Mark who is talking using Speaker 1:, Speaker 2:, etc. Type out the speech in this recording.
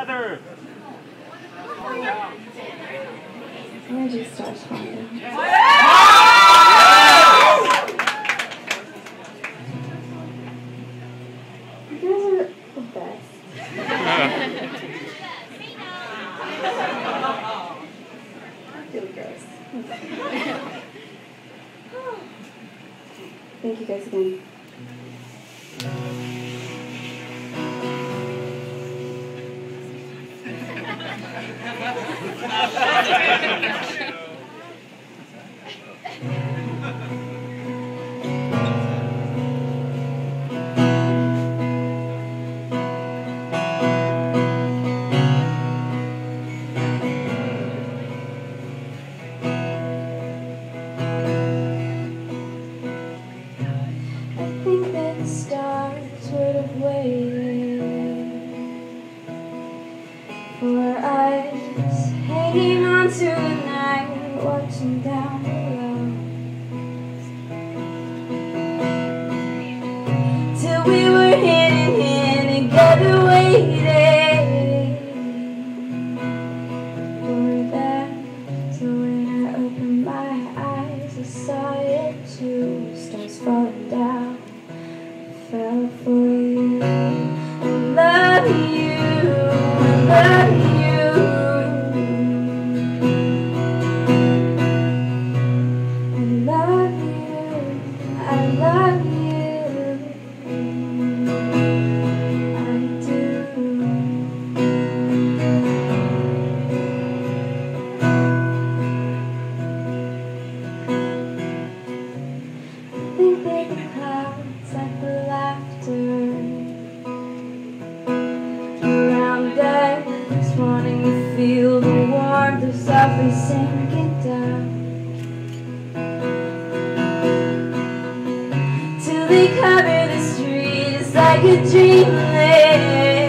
Speaker 1: together.
Speaker 2: You guys are the best. Thank you guys again. Think that the stars would have waited hanging on to the night, watching down clouds like the laughter around us, wanting to feel the warmth of softly sinking down. Till they cover the streets like a dreamland.